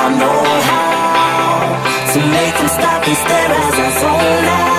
I know how to make them stop and stare as I zone out.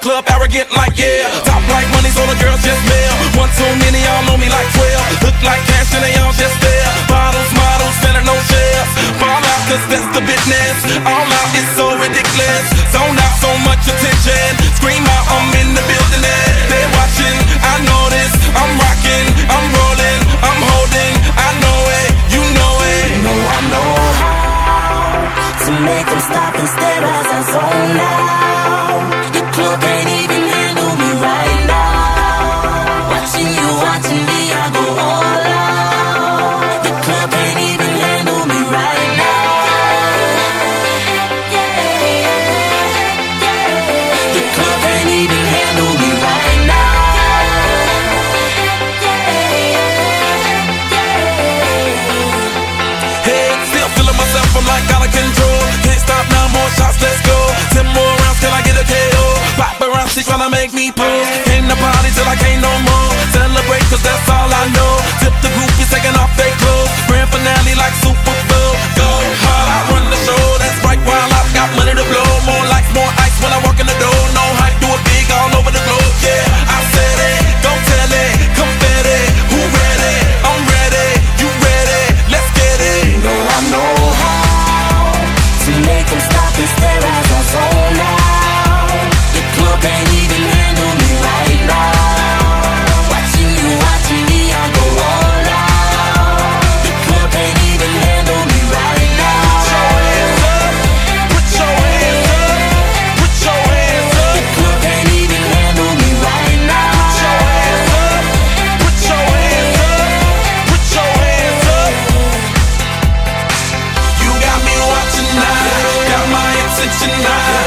club, arrogant like yeah. Top like money, so the girls just mail. One too many, y'all know me like 12. Look like cash and they all just there. Bottles, models, selling no shares. Fall out, cause that's the business. All out is so ridiculous. Zone out so much attention. Scream out, I'm in the building. They're watching, I know this. I'm rocking, I'm rolling, I'm holding. I know it, you know it. You know I know how to make them stop and stare as I zone out. it tonight.